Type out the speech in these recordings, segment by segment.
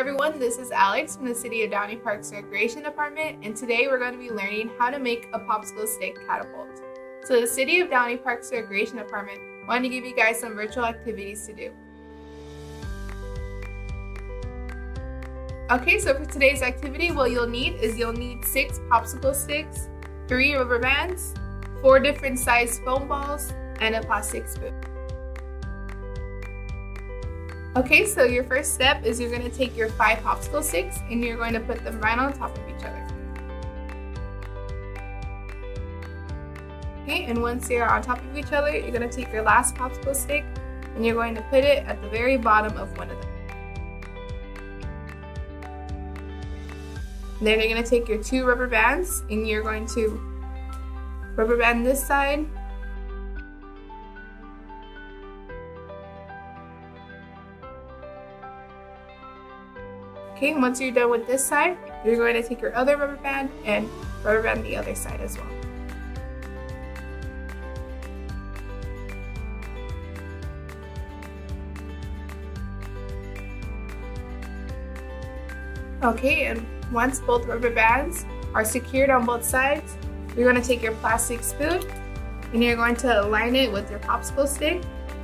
everyone, this is Alex from the City of Downey Park's Recreation Department, and today we're going to be learning how to make a popsicle stick catapult. So the City of Downey Park's Recreation Department wanted to give you guys some virtual activities to do. Okay, so for today's activity, what you'll need is you'll need six popsicle sticks, three rubber bands, four different sized foam balls, and a plastic spoon. Okay, so your first step is you're going to take your five popsicle sticks and you're going to put them right on top of each other. Okay, and once they are on top of each other, you're going to take your last popsicle stick and you're going to put it at the very bottom of one of them. Then you're going to take your two rubber bands and you're going to rubber band this side Okay, once you're done with this side, you're going to take your other rubber band and rubber band the other side as well. Okay, and once both rubber bands are secured on both sides, you're going to take your plastic spoon and you're going to align it with your popsicle stick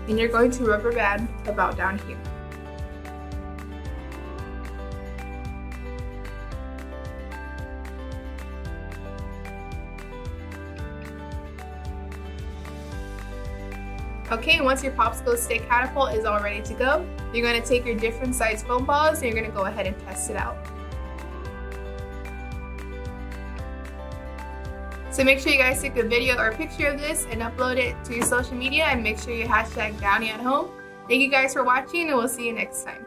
and you're going to rubber band about down here. Okay, once your popsicle stick catapult is all ready to go, you're going to take your different size foam balls and you're going to go ahead and test it out. So make sure you guys take a video or a picture of this and upload it to your social media and make sure you hashtag Downey at home. Thank you guys for watching and we'll see you next time.